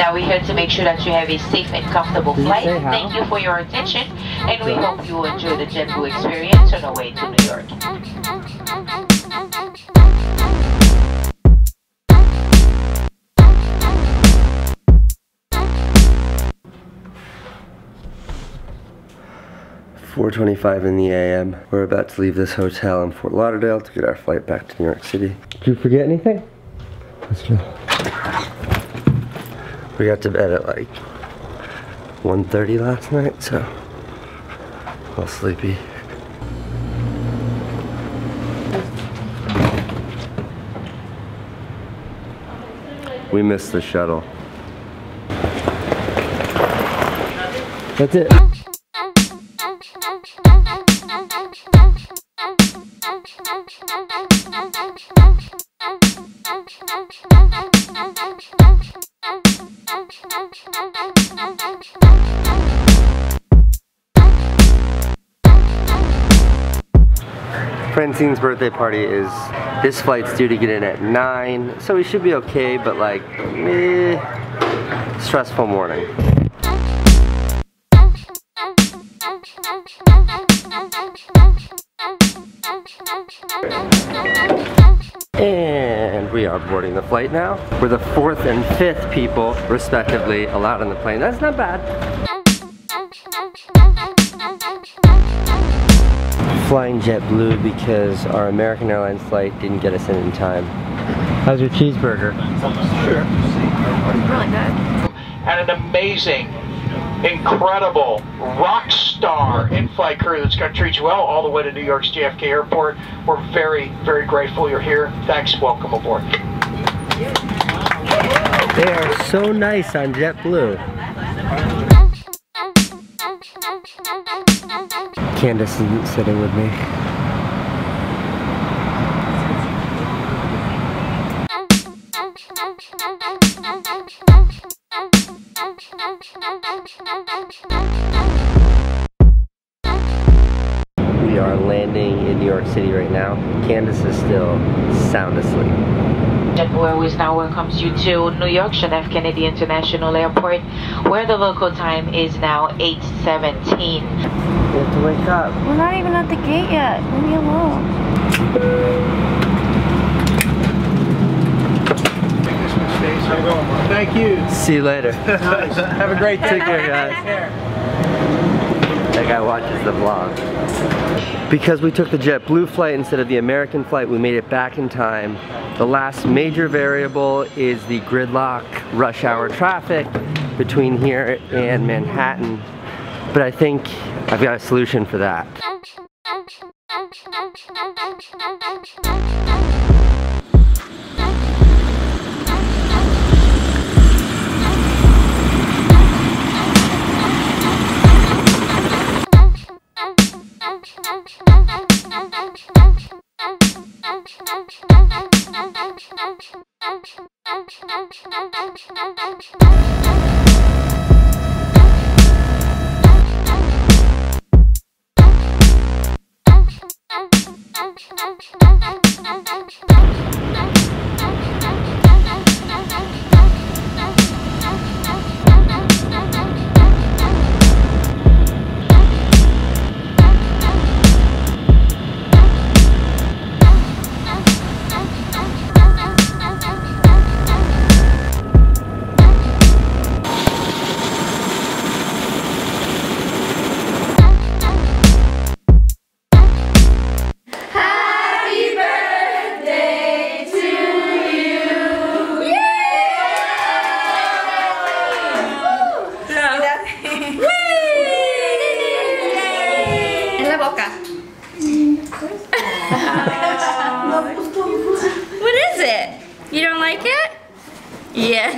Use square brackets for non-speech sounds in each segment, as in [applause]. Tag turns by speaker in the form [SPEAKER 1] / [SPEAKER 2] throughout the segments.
[SPEAKER 1] Now we're here to make sure that you have a safe and comfortable flight. Thank you for your attention, and we hope you enjoy the JetBlue experience on the way to New York.
[SPEAKER 2] Four twenty-five in the AM. We're about to leave this hotel in Fort Lauderdale to get our flight back to New York City. Did you forget anything? Let's go. We got to bed at like 1.30 last night, so all sleepy. We missed the shuttle. That's it. Francine's birthday party is, this flight's due to get in at 9, so we should be okay, but like, eh, stressful morning. And we are boarding the flight now. We're the fourth and fifth people, respectively, allowed on the plane. That's not bad. Flying JetBlue because our American Airlines flight didn't get us in in time. How's your cheeseburger?
[SPEAKER 3] and an amazing, incredible rock star in-flight crew that's going to treat you well all the way to New York's JFK Airport. We're very, very grateful you're here. Thanks. Welcome aboard.
[SPEAKER 2] They are so nice on JetBlue. Candice isn't sitting with me. We are landing in New York City right now. Candice is still sound asleep.
[SPEAKER 1] JetBlue Airways now welcomes you to New York John F. Kennedy International Airport, where the local time is now 8:17.
[SPEAKER 2] We have to wake up.
[SPEAKER 4] We're not even at the gate yet. Leave me alone.
[SPEAKER 3] Thank you.
[SPEAKER 2] See you later. [laughs]
[SPEAKER 3] Have a great
[SPEAKER 2] Take care, guys. That guy watches the vlog. Because we took the JetBlue flight instead of the American flight, we made it back in time. The last major variable is the gridlock rush hour traffic between here and Manhattan. But I think I've got a solution for that. [laughs]
[SPEAKER 4] Bye.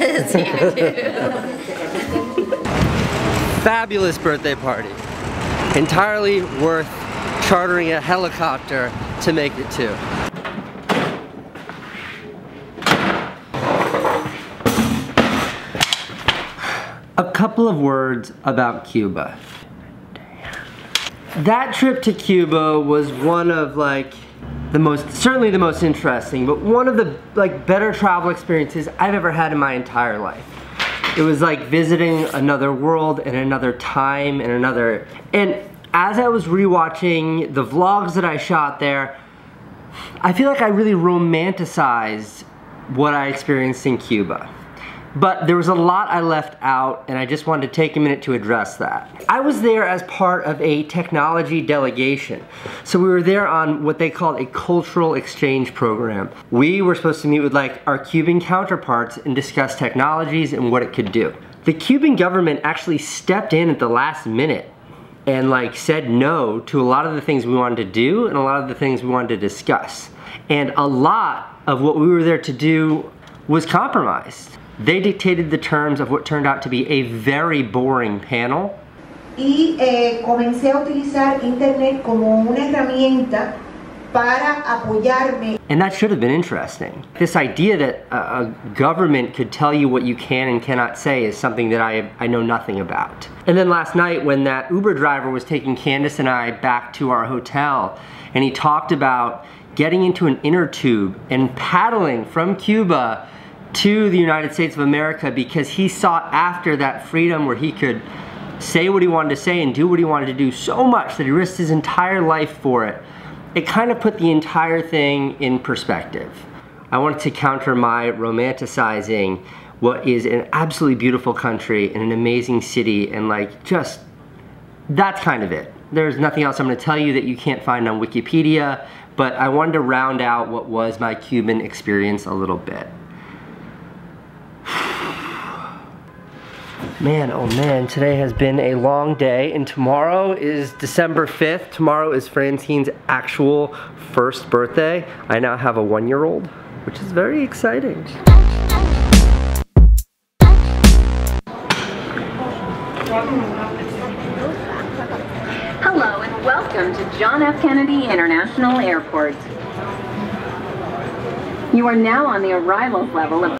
[SPEAKER 4] Yes, [laughs] you do.
[SPEAKER 2] Fabulous birthday party. Entirely worth chartering a helicopter to make it to. A couple of words about Cuba. That trip to Cuba was one of like the most, certainly the most interesting, but one of the like better travel experiences I've ever had in my entire life. It was like visiting another world and another time and another. And as I was rewatching the vlogs that I shot there, I feel like I really romanticized what I experienced in Cuba. But there was a lot I left out and I just wanted to take a minute to address that. I was there as part of a technology delegation. So we were there on what they called a cultural exchange program. We were supposed to meet with like our Cuban counterparts and discuss technologies and what it could do. The Cuban government actually stepped in at the last minute and like said no to a lot of the things we wanted to do and a lot of the things we wanted to discuss. And a lot of what we were there to do was compromised. They dictated the terms of what turned out to be a very boring panel.
[SPEAKER 5] Y eh, comencé a utilizar Internet como una herramienta para apoyarme.
[SPEAKER 2] And that should have been interesting. This idea that a, a, government could tell you what you can and cannot say is something that I, I know nothing about. And then last night when that Uber driver was taking Candice and I back to our hotel and he talked about getting into an inner tube and paddling from Cuba to the United States of America because he sought after that freedom where he could say what he wanted to say and do what he wanted to do so much that he risked his entire life for it. It kind of put the entire thing in perspective. I wanted to counter my romanticizing what is an absolutely beautiful country and an amazing city and like just, that's kind of it. There's nothing else I'm gonna tell you that you can't find on Wikipedia, but I wanted to round out what was my Cuban experience a little bit. Man, oh man, today has been a long day and tomorrow is December 5th. Tomorrow is Francine's actual first birthday. I now have a one-year-old, which is very exciting.
[SPEAKER 6] Hello and welcome to John F. Kennedy International Airport. You are now on the arrivals level of